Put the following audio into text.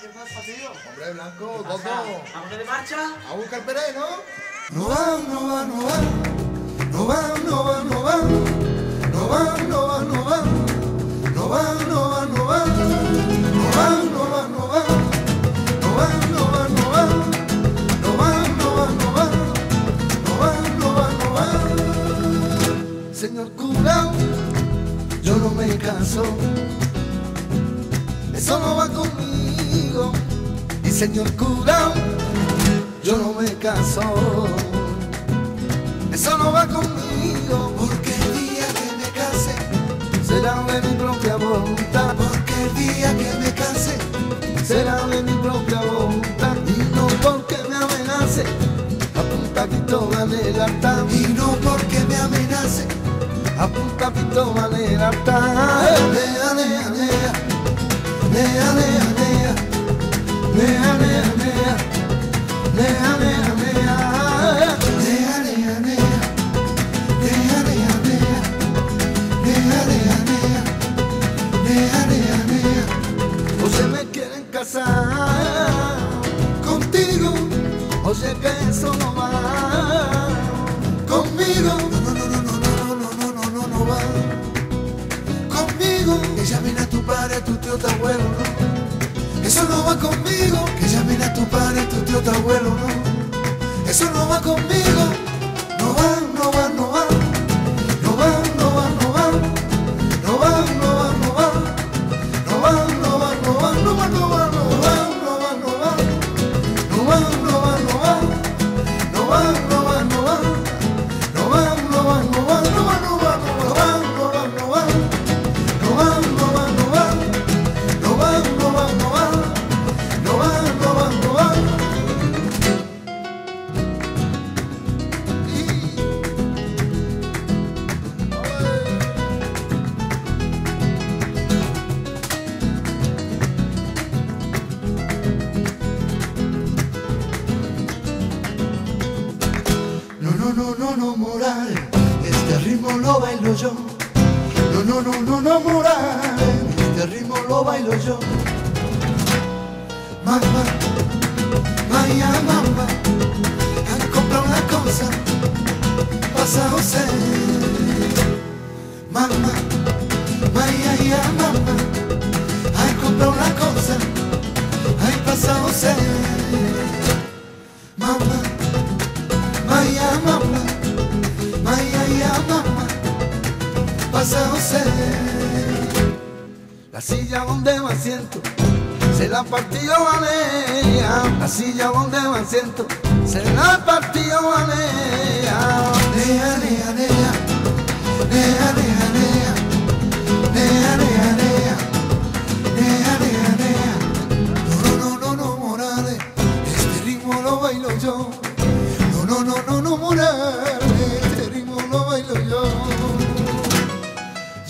¿Quién fue el? Hombre blanco, Goto. ¿Vamos de marcha? A buscar Pérez, ¿no? No van, no van, no van. No van, no van, no van. No van, no van, no van. No van, no van, no van. No van, no van, no van. No van, no van, no van. No van, no van, no van. No van, no van, no van. Señor cura, yo no me canso eso no va conmigo. Y señor cura, yo no me caso. Eso no va conmigo, porque el día que me case será de mi propia voluntad. Porque el día que me case será de mi propia voluntad. Y no porque me amenace, apunta pistola en el altar. Y no porque me amenace, apunta pistola en el altar. Yeah, yeah, yeah. Eso no va conmigo, que llamen a tu padre, tu tío, tu abuelo, no. Eso no va conmigo, no va ritmo lo bailo yo. No, no, no, no, no, moral, este ritmo lo bailo yo. Pasa José. La silla donde me siento, se la partió Valea. La silla donde me siento, se la partió nea, nea, nea,